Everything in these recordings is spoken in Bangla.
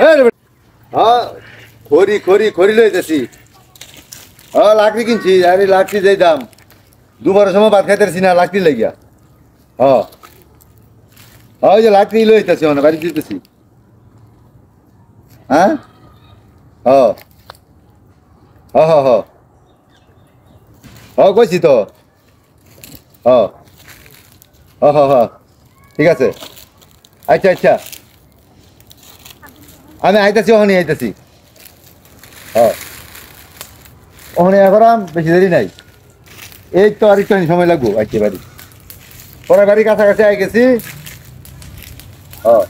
হ্যাঁ খড়ি খড়ি খড়ি লইতেছি হ্যাঁ লাকড়ি কিনছি, আরে লাকড়ি যাই দাম। দুবারের সময় ভাত খাইতেছি না, লাকড়ি লাগিয়া হ্যাঁ। হ্যাঁ ওই যে লাকড়ি লইতেছি মানে বাড়ি দিতেছি হ্যাঁ? হ্যাঁ। হ্যাঁ হ্যাঁ হ্যাঁ। হ্যাঁ কইছি তো। হ্যাঁ। হ্যাঁ হ্যাঁ হ্যাঁ। ঠিক আছে। আচ্ছা আচ্ছা। আমি আইতাছি ওখানে আইতাছি। হ্যাঁ। ওখানে এখন বেশি দেরি নাই। এই তো আর একটু সময় লাগবো, আইতে বাড়ি পরে বাড়ি কাছাকাছি আই গেছি। হ্যাঁ।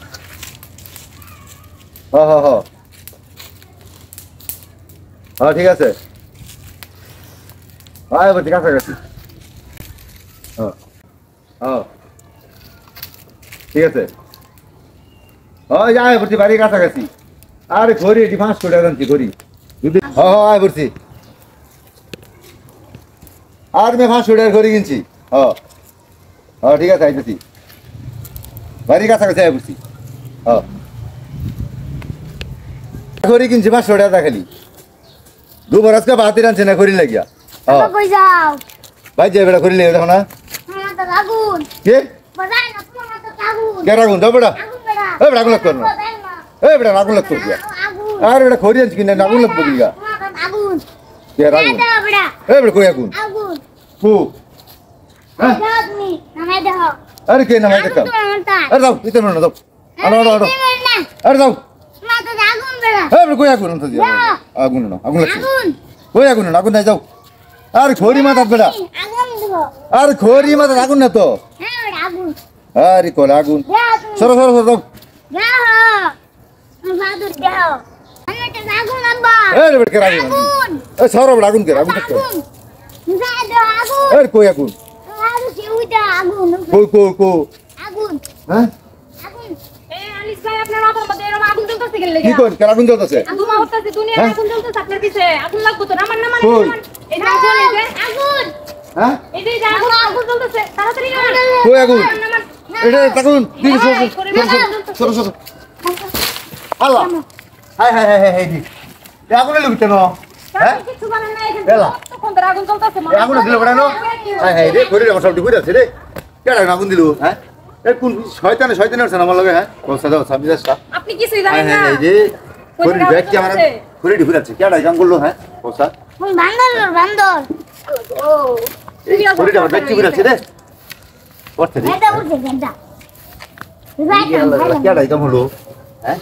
হ্যাঁ হ্যাঁ হ্যাঁ। হ্যাঁ ঠিক আছে। কাছাকাছি। হ্যাঁ। হ্যাঁ। ঠিক আছে। হয় আয়, বলছি, বাড়ির কাছাকাছি। আরে ঘড়ি এটি পাঁচ কোটি আনছি ঘড়ি। যদি আয় বলছি। আর মে পাঁচ কোটি ঘড়ি কিনছি। হ্যাঁ ঠিক আছে আইতেছি। বাড়ির কাছাকাছি আয় বলছি। হ্যাঁ ঘড়ি কিনছি পাঁচশো টাকা খালি। দুবার আজকে বাতির আনছে না ঘড়ি লাগিয়া। ভাই যে বেটা ঘড়ি লেগে দেখো না। কে? কে দাও বেটা। বেড়া না। বাজাই না এ বেটা আগুন লাগতো আর বেটা খড়ি আনছি কিনা আগুন গিয়া তোমার তো আগুন কে রাখুন দাও বেড়া এ বেটা কই আগুন কু আরে কে নামাই তা আরে দাও ইতে না দাও আনো আনো না আরে দাও তোমার তো আগুন বেড়া এ বেটা কই আগুন আনতে আগুন না আগুন লাগছে কই আগুন না আগুন নাই যাও আর খড়ি মাথা বেটা আর খড়ি মাথা আগুন না তো আরে কোলা আগুন সরো সরো সরো দাও দাও। আমি আগুন কে আগুন। কে কই আগুন? কই কই কই? হ্যাঁ? কেন কি লেগে কই কে আগুন জ্বলতেছে আগুন হ্যাঁ? আগুন আল্লাহ হাই হাই হাই হাই দি আগুন কেন হ্যাঁ? বানান না। কতক্ষণ ধরে আগুন দিল বড়ানো হাই হাই রে ঘুরে আমার সবটি ঘুরে আছে রে। কেডা আগুন দিল? হ্যাঁ? কোন শয়তানে শয়তানে আছে আমার লগে হ্যাঁ? কোসা দাও সামনে যাসটা আপনি কিছুই হাই জানেন না? হাই রে ঘুরে ব্যাগ কি আমার ঘুরে ঘুরে আছে কেডা কাম করল হ্যাঁ? কোসা বান্দর বান্দর। ও এই ঘুরে আমার ব্যাগ কি ঘুরে আছে রে? করতে রে এটা উঠে গেন্দা কেডা কাম হলো হ্যাঁ?